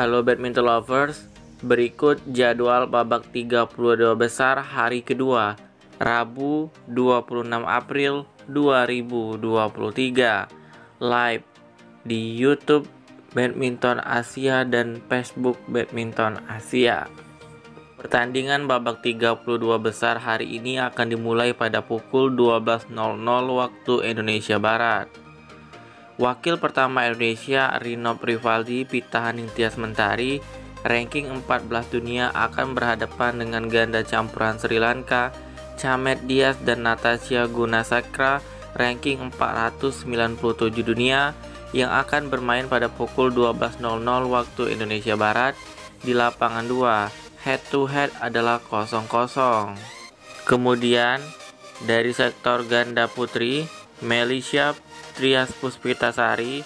Halo badminton lovers, berikut jadwal babak 32 besar hari kedua, Rabu 26 April 2023, live di YouTube Badminton Asia dan Facebook Badminton Asia. Pertandingan babak 32 besar hari ini akan dimulai pada pukul 12.00 waktu Indonesia Barat. Wakil pertama Indonesia Rino Privaldi Pitahan Intias Mentari ranking 14 dunia akan berhadapan dengan ganda campuran Sri Lanka Chamet Diaz dan Natasha Gunasakra. Ranking 497 dunia yang akan bermain pada pukul 12.00 waktu Indonesia Barat di lapangan 2 head to head adalah 0-0 kemudian dari sektor ganda putri Melisha Trias Puspitasari,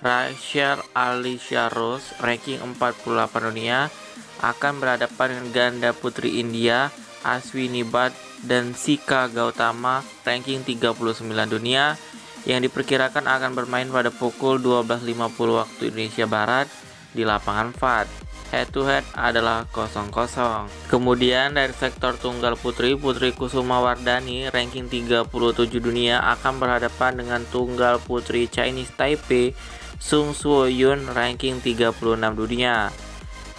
Rachel Alicia Rose, ranking 48 dunia, akan berhadapan dengan ganda putri India, Aswini Bhatt dan Sika Gautama, ranking 39 dunia, yang diperkirakan akan bermain pada pukul 12.50 waktu Indonesia Barat di lapangan FAD head to head adalah 0-0. Kemudian dari sektor tunggal putri, Putri Kusuma Wardani ranking 37 dunia akan berhadapan dengan tunggal putri Chinese Taipei Sung Suo Yun ranking 36 dunia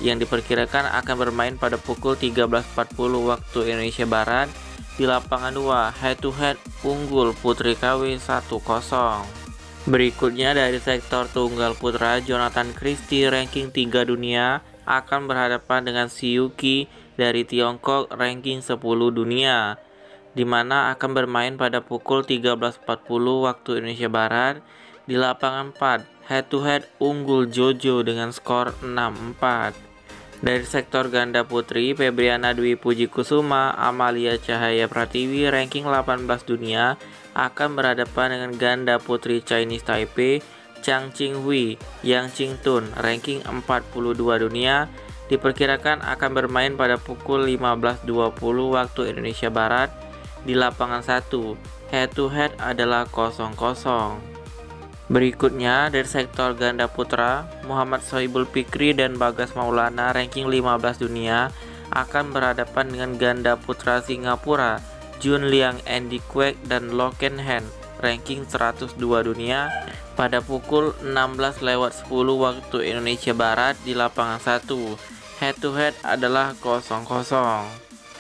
yang diperkirakan akan bermain pada pukul 13.40 waktu Indonesia Barat di lapangan 2 head to head unggul Putri KW 1-0. Berikutnya dari sektor tunggal putra, Jonathan Christie ranking 3 dunia akan berhadapan dengan Shiyuki dari Tiongkok ranking 10 dunia di mana akan bermain pada pukul 13.40 waktu Indonesia Barat di lapangan 4 head to head unggul Jojo dengan skor 6-4. Dari sektor ganda putri, Febriana Dwi Puji Kusuma, Amalia Cahaya Pratiwi ranking 18 dunia akan berhadapan dengan ganda putri Chinese Taipei Chang Qinghui Yang Qingtun ranking 42 dunia diperkirakan akan bermain pada pukul 15.20 waktu Indonesia Barat di lapangan 1 head to head adalah 0-0 Berikutnya dari sektor ganda putra, Muhammad Sohibul Fikri dan Bagas Maulana ranking 15 dunia akan berhadapan dengan ganda putra Singapura Jun Liang Andy Kwek dan Loken Hen ranking 102 dunia pada pukul 16 lewat 10 waktu Indonesia Barat di lapangan 1 head to head adalah 0-0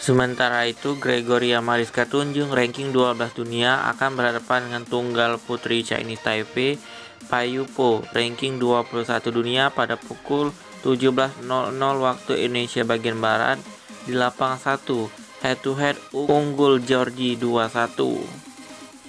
Sementara itu, Gregoria Mariska Tunjung ranking 12 dunia akan berhadapan dengan tunggal putri Chinese Taipei Payu Po ranking 21 dunia pada pukul 17.00 waktu Indonesia bagian Barat di lapangan 1 head to head unggul Georgie 2-1.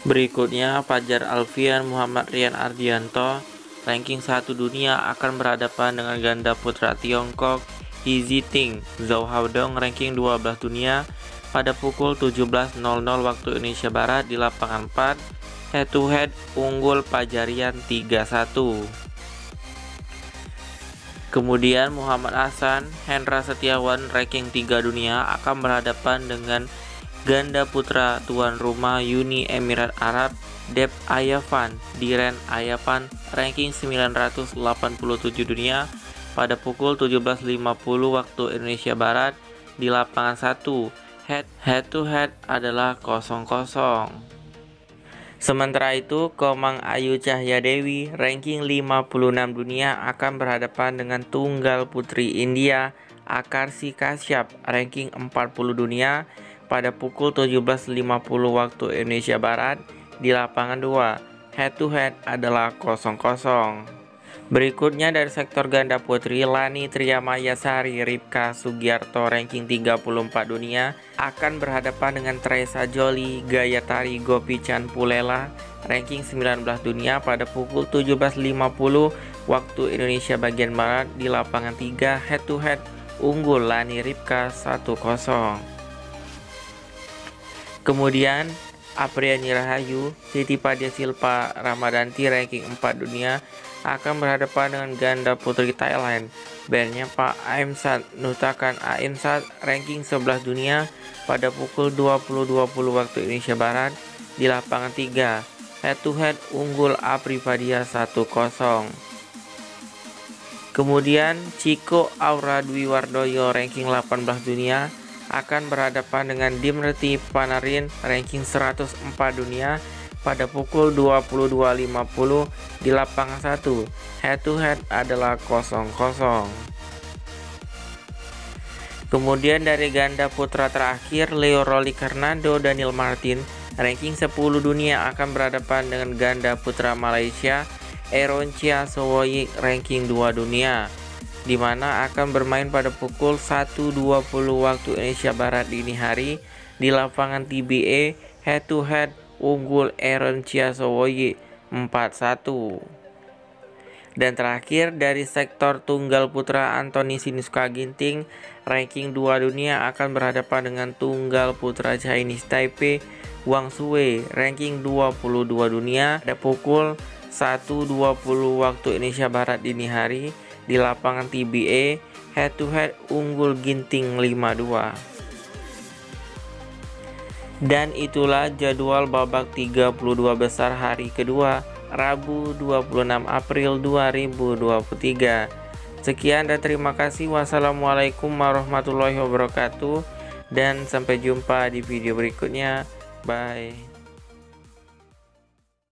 Berikutnya Fajar Alfian Muhammad Rian Ardianto ranking 1 dunia akan berhadapan dengan ganda putra Tiongkok He Ziting Zhou Haodong ranking 12 dunia pada pukul 17.00 waktu Indonesia Barat di lapangan 4 head to head unggul Pajarian 3-1. Kemudian Muhammad Hasan, Hendra Setiawan ranking 3 dunia akan berhadapan dengan ganda putra tuan rumah Uni Emirat Arab Deb Ayafan Diren Ayafan ranking 987 dunia pada pukul 17.50 waktu Indonesia Barat di lapangan 1 head head to head adalah 0-0 Sementara itu, Komang Ayu Cahya Dewi ranking 56 dunia akan berhadapan dengan tunggal putri India Akarsi Kasyap ranking 40 dunia pada pukul 17.50 waktu Indonesia Barat di lapangan 2. Head to head adalah 0-0. Berikutnya dari sektor ganda putri, Lani Triamaya Sari Ripka Sugiarto ranking 34 dunia akan berhadapan dengan Teresa Joli Gayatari Gopichan Pulela ranking 19 dunia pada pukul 17.50 waktu Indonesia bagian Barat di lapangan 3 head to head unggul Lani Ripka 1-0. Kemudian Apriani Rahayu, Siti Padia Silpa Ramadanti ranking 4 dunia akan berhadapan dengan ganda putri Thailand. Bandnya Pak Aimsat Nutakan Aimsat ranking 11 dunia pada pukul 20.20 waktu Indonesia Barat di lapangan 3. Head to head unggul Aprivadia 1-0. Kemudian Ciko Aura Dwi Wardoyo ranking 18 dunia akan berhadapan dengan Dimreti Panarin ranking 104 dunia pada pukul 22.50 di lapangan 1. Head to head adalah 0-0. Kemudian dari ganda putra terakhir, Leo Rolly Fernando Daniel Martin, ranking 10 dunia akan berhadapan dengan ganda putra Malaysia, Aaron Chia Sowoyi, ranking 2 dunia, di mana akan bermain pada pukul 1.20 waktu Indonesia Barat dini hari di lapangan TBA head to head unggul Aaron Chia Sowoyi 4-1. Dan terakhir dari sektor tunggal putra Anthony Sinuska Ginting ranking 2 dunia akan berhadapan dengan tunggal putra Chinese Taipei Wang Sui ranking 22 dunia pada pukul 1.20 waktu Indonesia Barat dini hari di lapangan TBA head to head unggul Ginting 52. Dan itulah jadwal babak 32 besar hari kedua Rabu 26 April 2023. Sekian dan terima kasih. Wassalamualaikum warahmatullahi wabarakatuh dan sampai jumpa di video berikutnya. Bye.